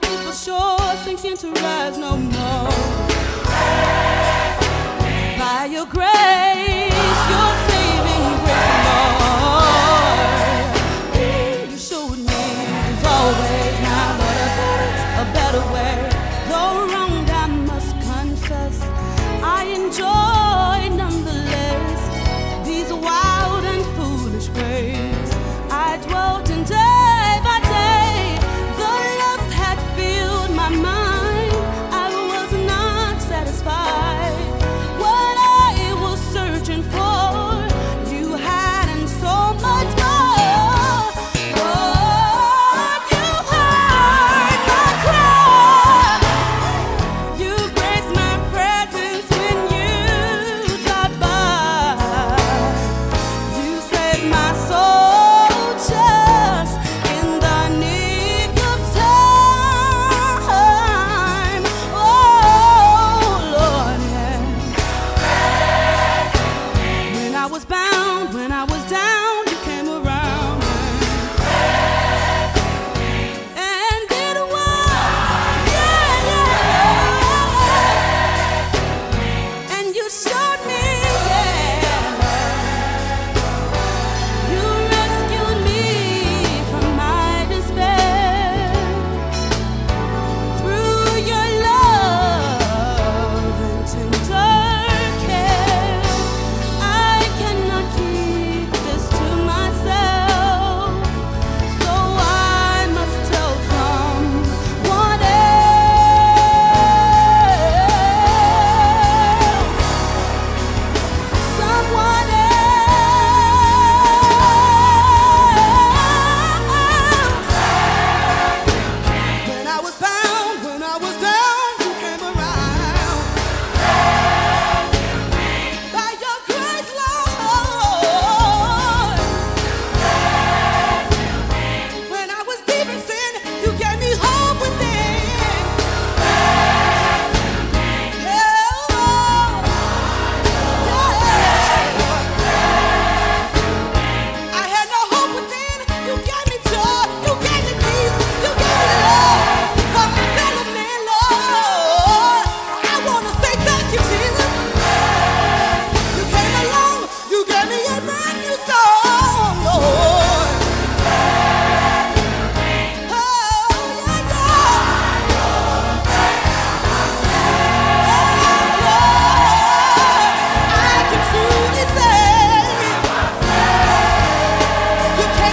the peaceful shore sinks into rise no more. By your grace.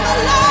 alive.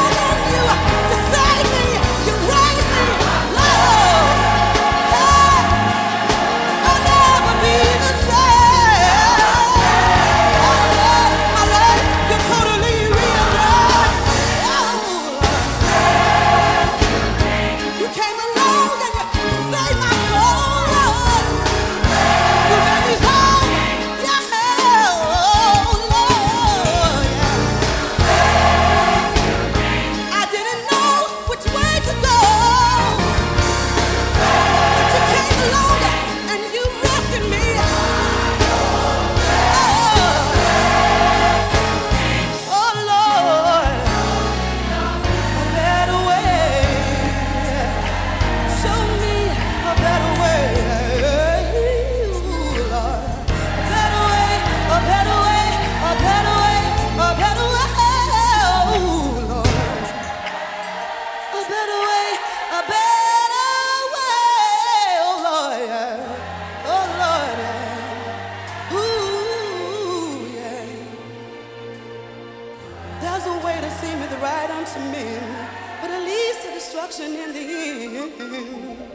Seemeth right unto me, but it leads to destruction in the end.